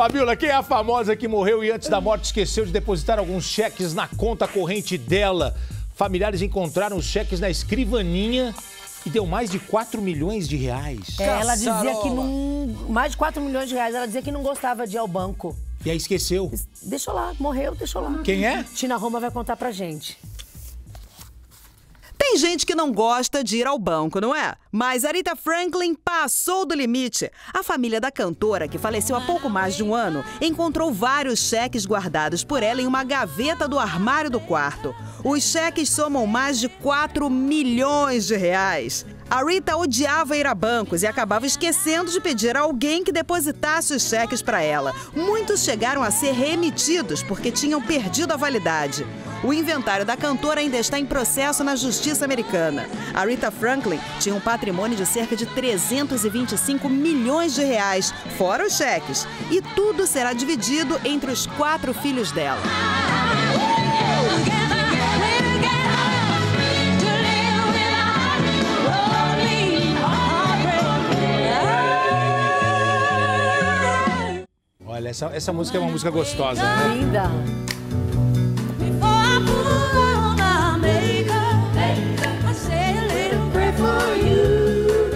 Fabiola, quem é a famosa que morreu e antes da morte esqueceu de depositar alguns cheques na conta corrente dela? Familiares encontraram os cheques na escrivaninha e deu mais de 4 milhões de reais. É, ela dizia que não. Mais de 4 milhões de reais. Ela dizia que não gostava de ir ao banco. E aí esqueceu. Deixou lá, morreu, deixou lá. Quem é? Tina Roma vai contar pra gente. Gente que não gosta de ir ao banco, não é? Mas Aretha Franklin passou do limite. A família da cantora, que faleceu há pouco mais de um ano, encontrou vários cheques guardados por ela em uma gaveta do armário do quarto. Os cheques somam mais de 4 milhões de reais. A Rita odiava ir a bancos e acabava esquecendo de pedir a alguém que depositasse os cheques para ela. Muitos chegaram a ser remitidos porque tinham perdido a validade. O inventário da cantora ainda está em processo na justiça americana. A Rita Franklin tinha um patrimônio de cerca de 325 milhões de reais, fora os cheques. E tudo será dividido entre os quatro filhos dela. Olha, essa, essa música é uma música gostosa, né? Linda.